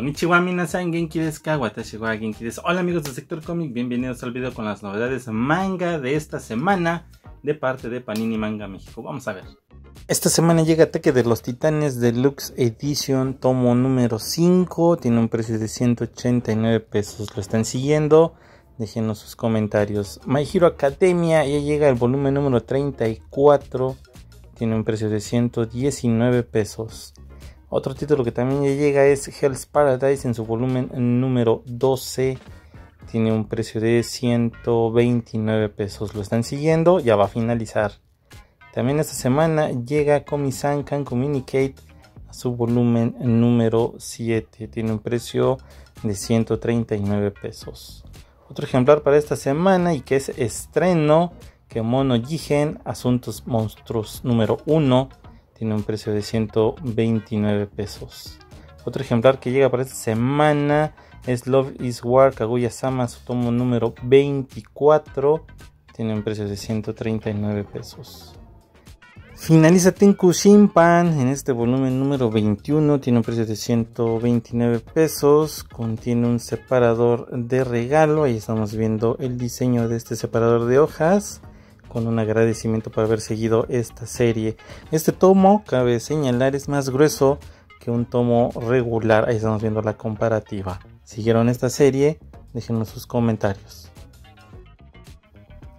Konnichiwa minasan, genki desu ka, watashi. Hola amigos del sector cómic, bienvenidos al video con las novedades manga de esta semana de parte de Panini Manga México. Vamos a ver. Esta semana llega Ataque de los Titanes Deluxe Edition, tomo número 5, tiene un precio de 189 pesos. Lo están siguiendo, déjenos sus comentarios. My Hero Academia ya llega el volumen número 34, tiene un precio de 119 pesos. Otro título que también ya llega es Hell's Paradise en su volumen número 12. Tiene un precio de 129 pesos. Lo están siguiendo, ya va a finalizar. También esta semana llega Komi-san Can Communicate a su volumen número 7. Tiene un precio de 139 pesos. Otro ejemplar para esta semana y que es estreno, que Mono Jigen Asuntos Monstruos número 1 tiene un precio de 129 pesos. Otro ejemplar que llega para esta semana es Love is War Kaguya Sama, su tomo número 24. Tiene un precio de 139 pesos. Finaliza Tenku Shinpan en este volumen número 21. Tiene un precio de 129 pesos. Contiene un separador de regalo. Ahí estamos viendo el diseño de este separador de hojas con un agradecimiento por haber seguido esta serie. Este tomo, cabe señalar, es más grueso que un tomo regular. Ahí estamos viendo la comparativa. ¿Siguieron esta serie? Déjenos sus comentarios.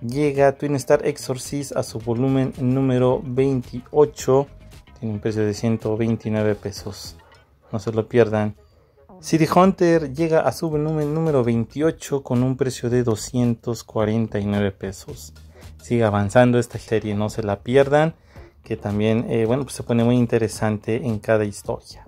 Llega Twin Star Exorcist a su volumen número 28. Tiene un precio de 129 pesos. No se lo pierdan. City Hunter llega a su volumen número 28 con un precio de 249 pesos siga avanzando esta serie, no se la pierdan, que también, eh, bueno, pues se pone muy interesante en cada historia.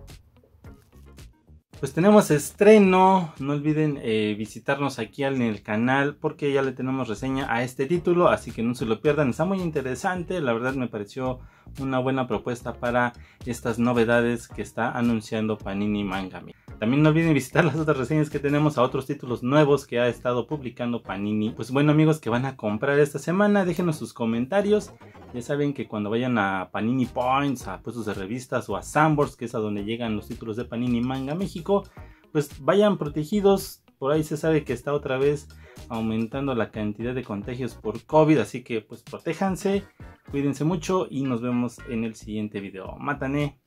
Pues tenemos estreno, no olviden eh, visitarnos aquí en el canal porque ya le tenemos reseña a este título, así que no se lo pierdan, está muy interesante, la verdad me pareció una buena propuesta para estas novedades que está anunciando Panini Manga. También no olviden visitar las otras reseñas que tenemos a otros títulos nuevos que ha estado publicando Panini. Pues bueno amigos que van a comprar esta semana, déjenos sus comentarios. Ya saben que cuando vayan a Panini Points, a puestos de revistas o a Sandbox, que es a donde llegan los títulos de Panini Manga México, pues vayan protegidos. Por ahí se sabe que está otra vez aumentando la cantidad de contagios por COVID, así que pues protéjanse, cuídense mucho y nos vemos en el siguiente video. Matané.